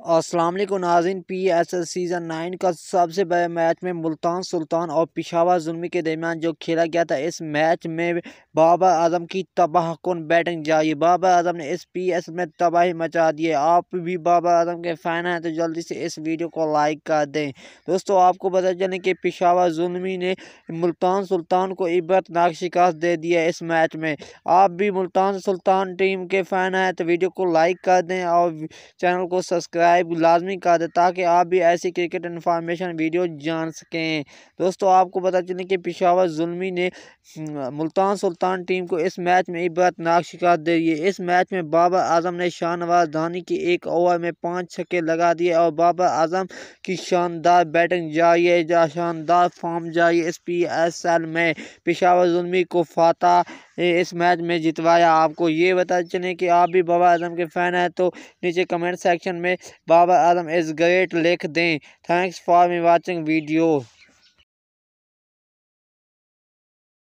अस्सलाम वालेकुम नाजिन P S L season nine का सबसे बड़े मैच में मुल्तान सुल्तान और पिशावर जुल्मी के दरमियान जो खेला गया था, इस मैच में बाबर आज़म की तबाह कन बैटिंग जारी? बाबर आज़म ने इस पी एस में तबाही मचा दी है। आप भी बाबर आज़म के फ़ैन हैं तो जल्दी से इस वीडियो को लाइक कर दें। दोस्तों, आपको पता चले कि पिशावर जुल्मी ने मुल्तान सुल्तान को इबरतनाक शिकस्त दे दिया इस मैच में। आप भी मुल्तान सुल्तान टीम के फ़ैन हैं तो वीडियो को लाइक कर दें और चैनल को सब्सक्राइब सब्सक्राइब लाजमी कर दे ताकि आप भी ऐसी क्रिकेट इन्फॉर्मेशन वीडियो जान सकें। दोस्तों, आपको पता चले कि पिशावर जुल्मी ने मुल्तान सुल्तान टीम को इस मैच में इबरतनाक शिकार दे दी। इस मैच में बाबर आज़म ने शाहनवाज धानी की एक ओवर में पाँच छक्के लगा दिए और बाबर आज़म की शानदार बैटिंग जारी है शानदार फॉर्म जारी इस पी एस एल में। पिशावर जुल्मी को फाता इस मैच में जितवाया आपको, ये बता चले कि आप भी बाबा आज़म के फ़ैन हैं तो नीचे कमेंट सेक्शन में बाबा आज़म इज़ ग्रेट लिख दें। Thanks for me watching video